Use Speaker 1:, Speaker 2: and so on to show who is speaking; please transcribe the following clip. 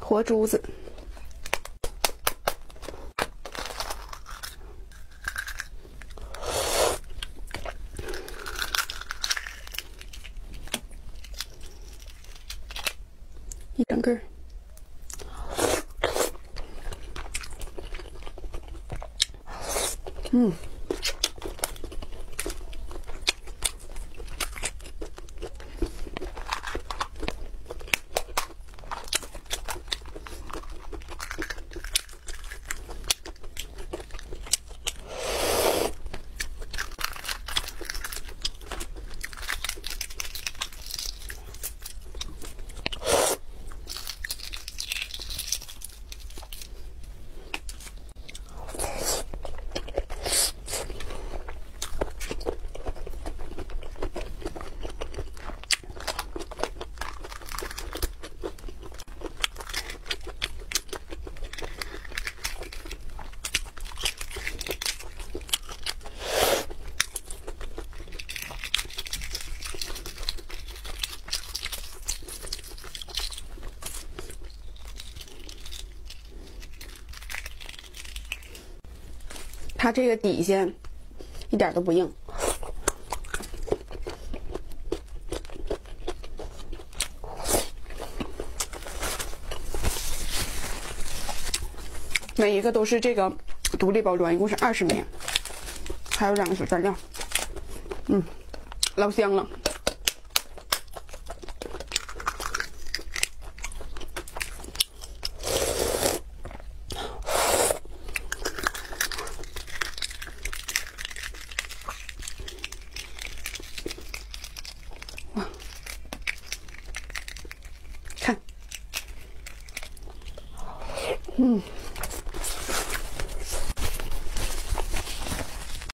Speaker 1: 活珠子。一整根儿，嗯，它这个底下一点都不硬，每一个都是这个独立包装，一共是二十枚，还有两个小蘸料，嗯，老香了。看，嗯。